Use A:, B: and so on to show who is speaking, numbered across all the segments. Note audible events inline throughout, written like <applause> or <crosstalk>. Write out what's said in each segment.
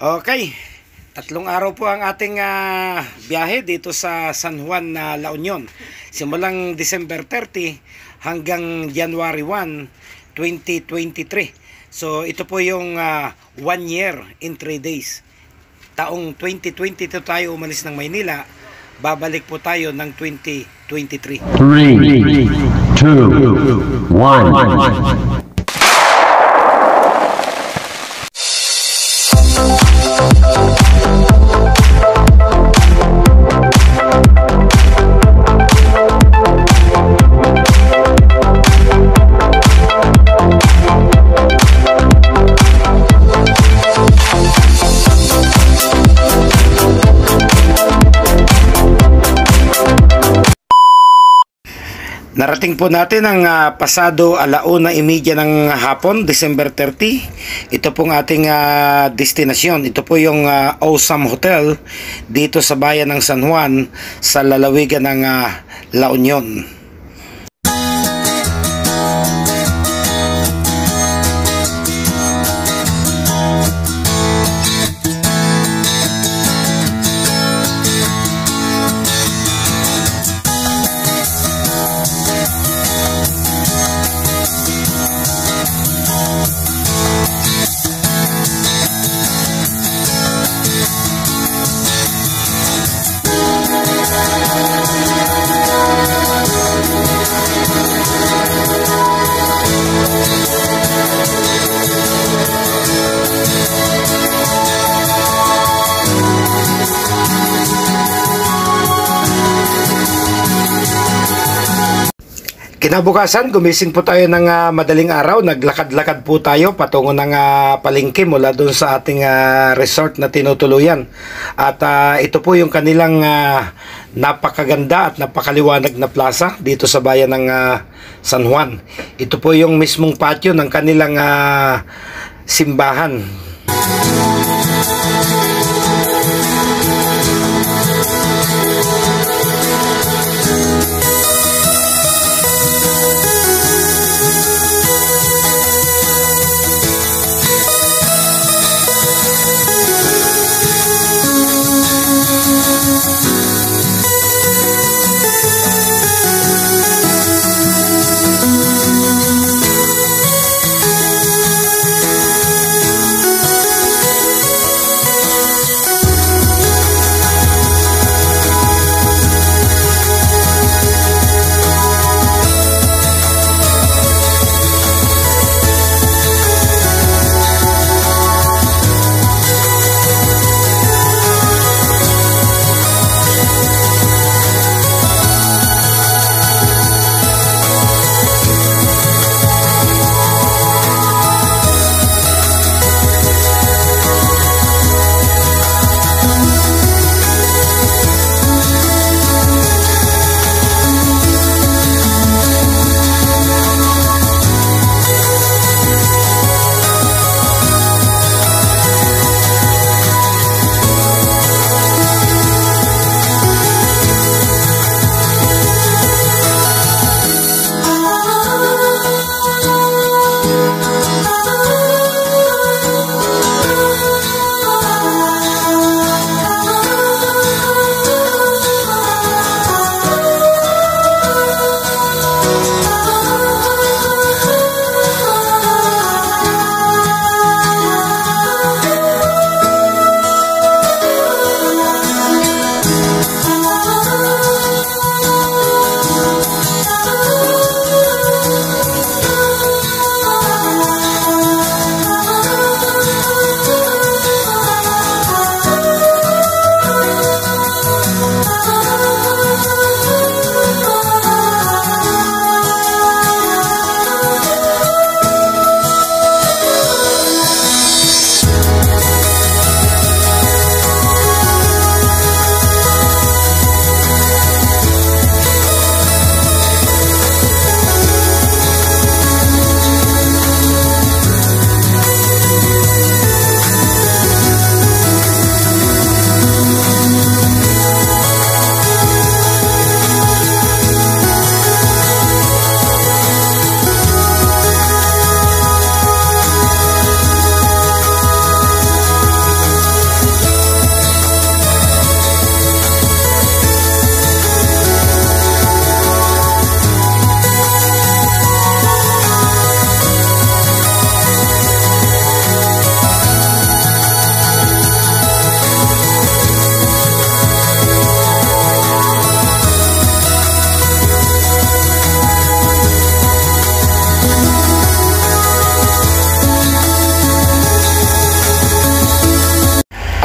A: Okay. Tatlong araw po ang ating ah, biyahe dito sa San Juan na La Union. Simulang December 30 hanggang January 1, 2023. So ito po yung ah, one year in three days. Taong 2022 tayo umalis ng Maynila. Babalik po tayo ng 2023.
B: Three, two, one.
A: Narating po natin ang ah, pasado alauna imedya ng hapon, December 30. Ito pong ating ah, destinasyon. Ito po yung ah, Awesome Hotel dito sa bayan ng San Juan sa lalawigan ng ah, La Union. Kinabukasan, gumising po tayo ng ah, madaling araw. Naglakad-lakad po tayo patungo ng ah, palengke mula doon sa ating ah, resort na tinutuluyan. At ah, ito po yung kanilang ah, napakaganda at napakaliwanag na plaza dito sa bayan ng ah, San Juan. Ito po yung mismong patio ng kanilang ah, simbahan.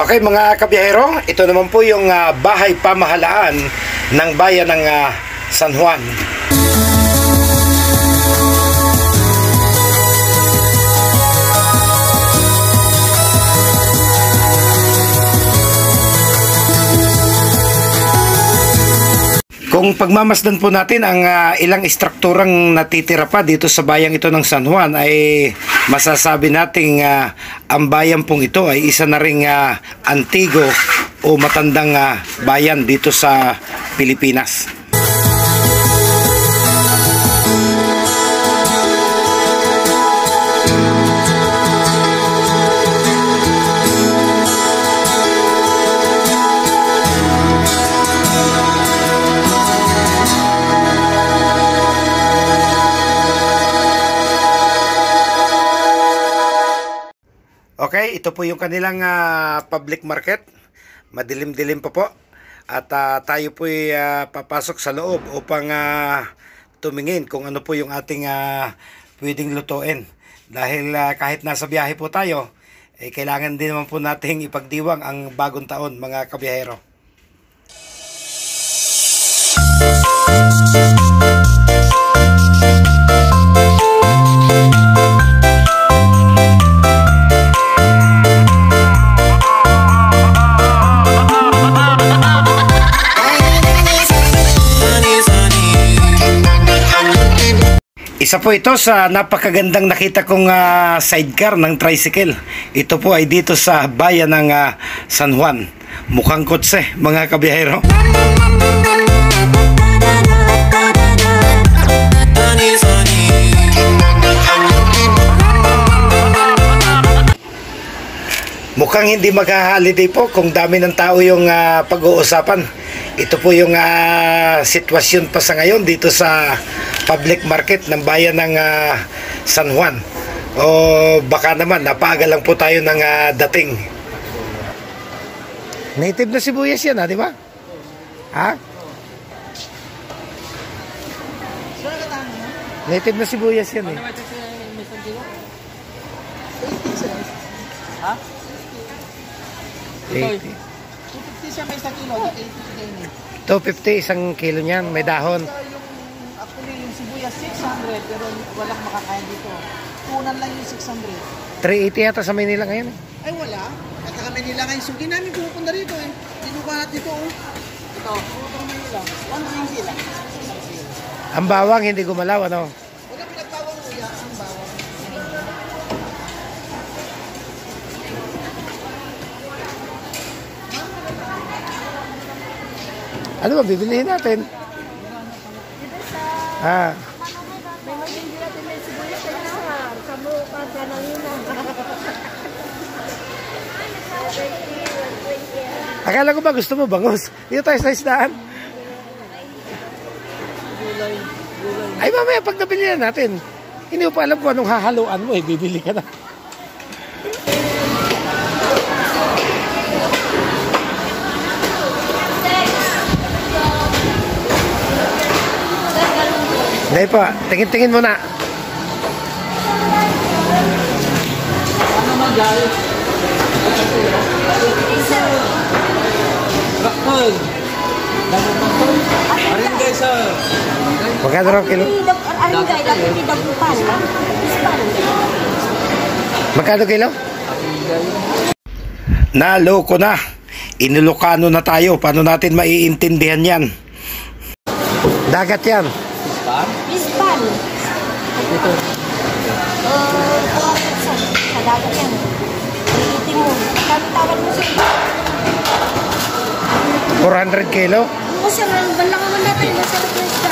A: Okay mga kabiyahero, ito naman po yung ah, bahay pamahalaan ng bayan ng ah, San Juan. Kung pagmamasdan po natin ang ah, ilang istrukturang natitira pa dito sa bayang ito ng San Juan ay masasabi nating ah, ang bayan pong ito ay isa na ring ah, antigo o matandang ah, bayan dito sa Pilipinas. Okay, ito po yung kanilang ah, public market. Madilim-dilim pa po. At ah, tayo po ay ah, papasok sa loob upang ah, tumingin kung ano po yung ating ah, pwedeng lutuin. Dahil ah, kahit nasa biyahe po tayo, eh, kailangan din naman po nating ipagdiwang ang bagong taon mga kabiyahero. Isa po ito sa napakagandang nakita kong ah, sidecar ng tricycle. Ito po ay dito sa bayan ng ah, San Juan. Mukhang kotse, mga kabiyahero. Mukhang hindi magha-holiday po kung dami ng tao yung ah, pag-uusapan. Ito po yung ah, sitwasyon pa sa ngayon dito sa public market ng bayan ng ah, San Juan. O baka naman napaaga lang po tayo ng ah, dating. Native na sibuyas yan, ha, di ba? Ha? Native na sibuyas yan eh.
C: Ha?
A: 80.
C: 250 siya may sa kilo, dito 80 din eh.
A: 250 isang kilo niyan, may dahon.
C: So, yung, actually, yung sibuyas 600, pero walang makakain dito. Kunan lang yung 600.
A: 380 yata sa Manila ngayon. eh.
C: Ay, wala. At kami nila ngayon, sugi namin pupunta rito eh. Tinuka natin dito oh. Ito, pupunta Manila. 190 lang.
A: Ang bawang hindi gumalaw, ano?
C: Wala pinagtawang kuya, ang bawang.
A: Ano ba, bibilihin natin? Ah, akala ko ba gusto mo bangus? Dito tayo sa isdaan. Ay, mamaya pag nabili na natin, hindi mo pa alam kung anong hahaluan mo, eh, bibili ka na. Hindi pa, tingin-tingin mo na.
C: Ano guys? Bakol. Damo bakol. Arin guys sir.
A: Magkano raw kilo?
D: Ni dabupan. Ispan.
A: Magkano kilo? Naloko na. Inilokano na tayo. Paano natin maiintindihan yan? Dagat yan.
D: Ispan.
C: Ito.
D: Uh, sa, sa dagat yan. Iitin mo. Kami tawag mo siya.
A: 400 kilo.
D: Ano siya, balang naman natin. Masarap na isda.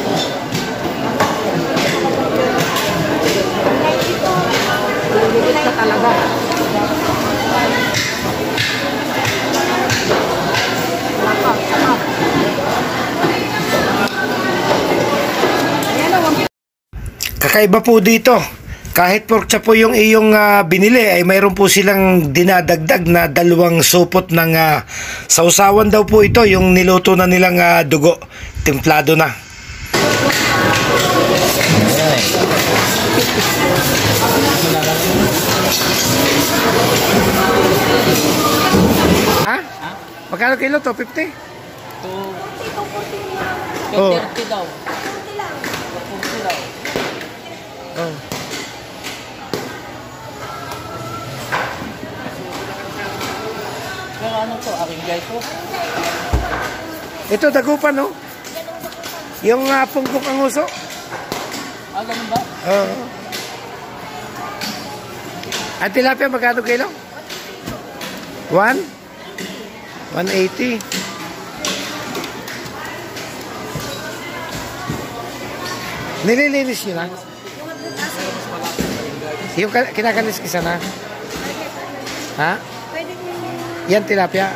D: Ka talaga. O.
A: Kakaiba po dito. Kahit pork chop po yung iyong ah, binili ay mayroon po silang dinadagdag na dalawang supot ng ah, sausawan daw po ito yung niluto na nilang ah, dugo. Templado na. Ha? Magkano kilo to? 50? Oh.
C: 30 daw. 40 daw.
A: Oh.
C: Pero ano to, aking guys to?
A: Ito dagupan no? Yung uh, punggok ang uso.
C: Ah, ganun ba?
A: Oo. At tilapia, magkano kilo? 1? 180. Nililinis nyo na? Yung ka- kinakalis kisa na? Ha? Yan tilapia.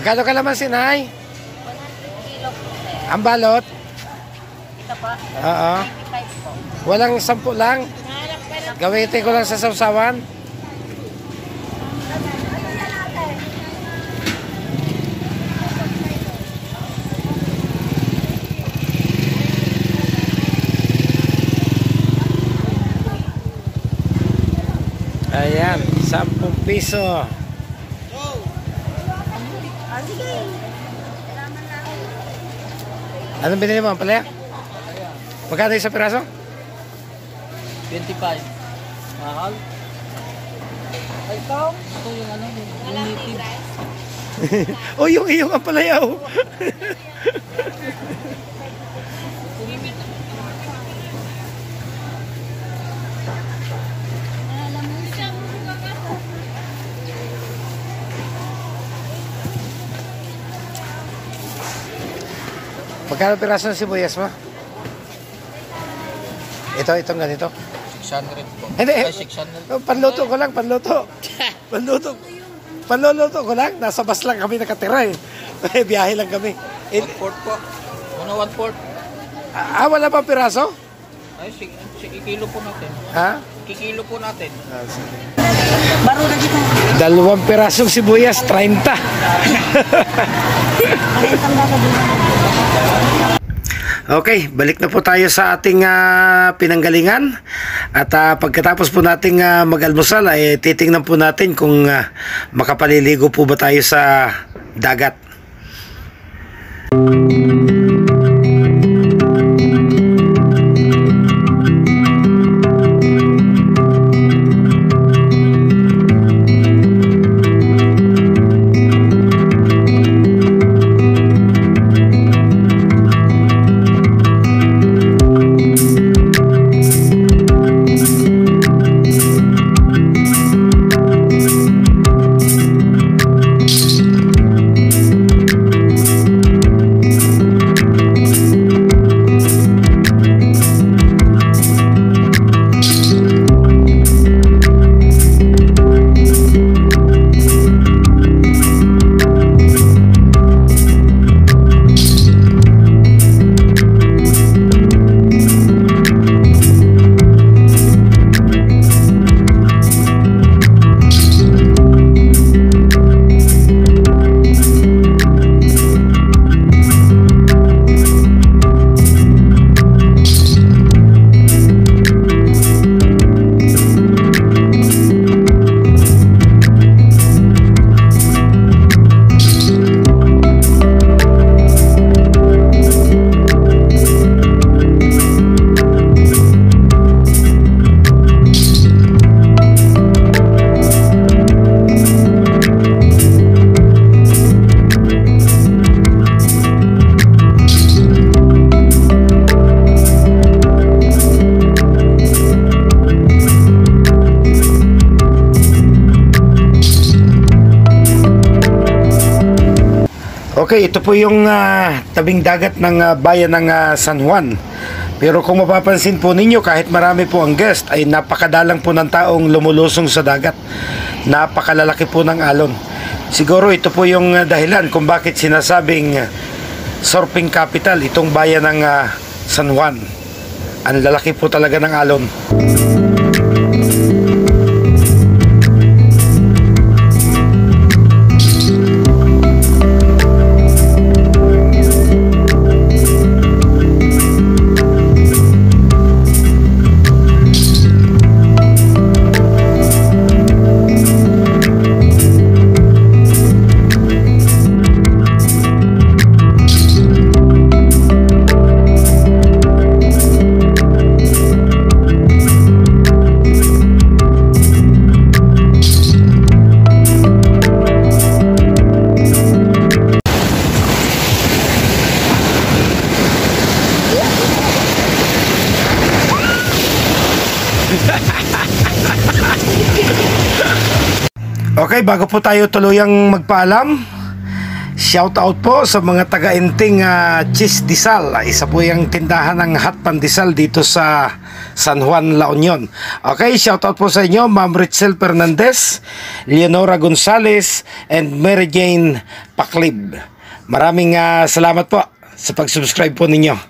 A: Magkano ka naman sinay?
D: 100 kilo po.
A: Ang balot?
D: Ito pa,
A: Oo.
D: 95 po.
A: Walang sampu lang.
D: Nahanap ka na.
A: Gamitin ko lang sa sausawan. Ayan, 10 piso.
D: Sige.
A: Anong binili mo? Ang palaya? Magkano yung sa piraso?
C: 25. Mahal? Ay, ito? Ito yung ano, yung native. <laughs>
A: oh, yung iyong ang palaya. Magkano piraso ng sibuyas mo? Ito, itong ganito.
C: 600 po.
A: Hindi.
C: Ay, 600.
A: Oh, Panluto ko lang, panluto. <laughs> Panluto. Panluluto ko lang. Nasa bus lang kami nakatira eh. Eh, <laughs> Biyahe lang kami. Eh,
C: 1 fourth po. Ano 1 fourth?
A: ah, wala pa piraso?
C: Ay, sige, sige, kilo po natin.
A: Ha?
C: Kikilo po natin.
D: Baro na dito.
A: Dalawang pirasong sibuyas, 30. <laughs> Okay, balik na po tayo sa ating ah, pinanggalingan. At ah, pagkatapos po nating ah, mag-almusal, ay titingnan po natin kung ah, makapaliligo po ba tayo sa dagat. Ito po yung ah, tabing dagat ng ah, bayan ng ah, San Juan. Pero kung mapapansin po ninyo, kahit marami po ang guest, ay napakadalang po ng taong lumulusong sa dagat. Napakalalaki po ng alon. Siguro ito po yung ah, dahilan kung bakit sinasabing ah, surfing capital itong bayan ng ah, San Juan. Ang lalaki po talaga ng alon. Okay, bago po tayo tuluyang magpaalam, shout out po sa mga taga-inting uh, Cheese Disal. Isa po yung tindahan ng hot pandesal dito sa San Juan, La Union. Okay, shout out po sa inyo, Ma'am Richel Fernandez, Leonora Gonzalez, and Mary Jane Paklib. Maraming ah, salamat po sa pag-subscribe po ninyo.